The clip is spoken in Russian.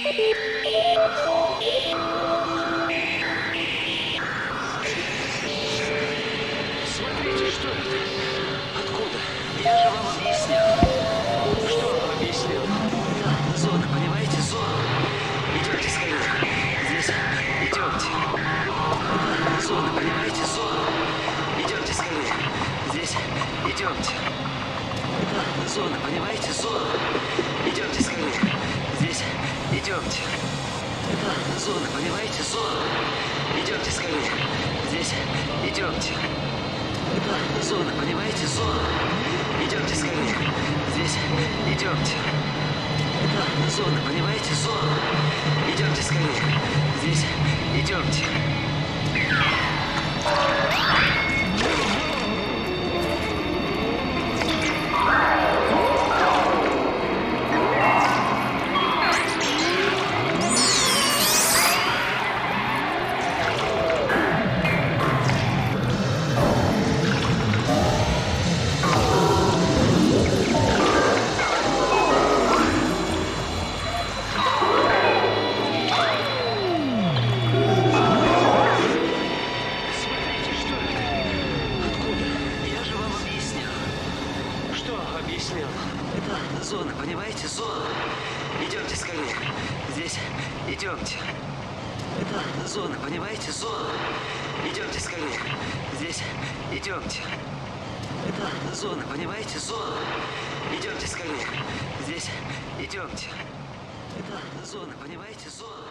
Смотрите, что это? Откуда? Я же вам объяснял. Что объяснял? Да, зона, понимаете, зона. Идемте скорее. Здесь. Идемте. Зона, понимаете, зона. Идемте скорее. Здесь. Идемте. Зона, понимаете, зона. Идемте. Да, зона, понимаете, зона. Идемте скорее. Здесь. Идемте. Да, зона, понимаете, зона. Идемте скорее. Здесь. Идемте. Да, зона, понимаете, зона. Идемте скорее. Объяснял? Это зона, понимаете, зона. Идемте скорее. Здесь. Идемте. Это зона, понимаете, зона. Идемте скорее. Здесь. Идемте. Это зона, понимаете, зона. Идемте скорее. Здесь. Идемте. Это зона, понимаете, зона.